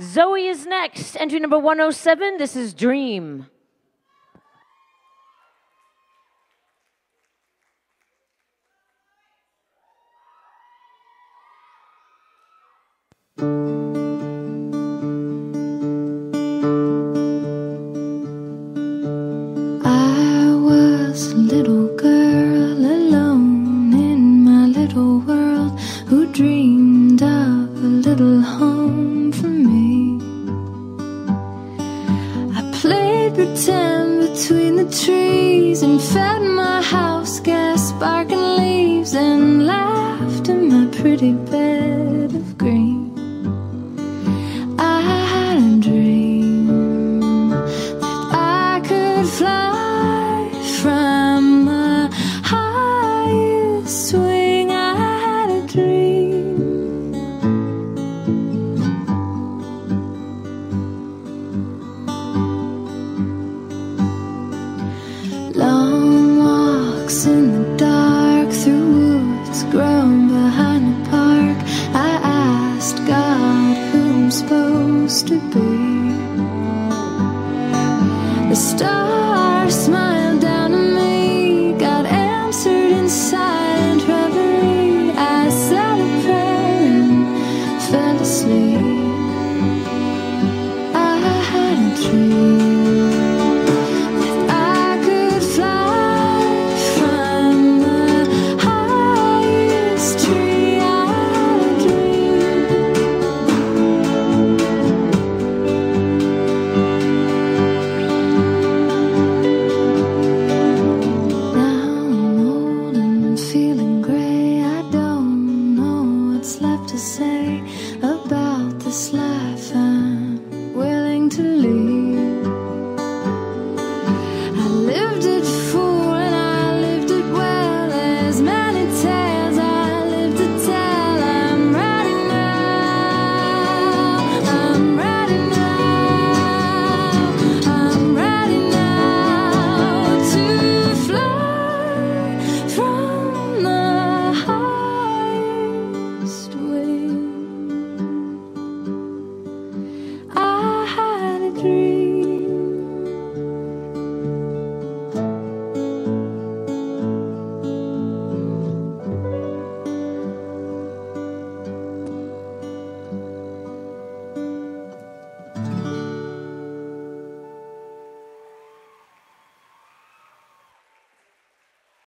Zoe is next. Entry number 107. This is Dream. come me. I played pretend between the trees and fed my house gas, sparking leaves, and laughed in my pretty bed God who I'm supposed to be. The stars smile. say about this life I'm willing to leave.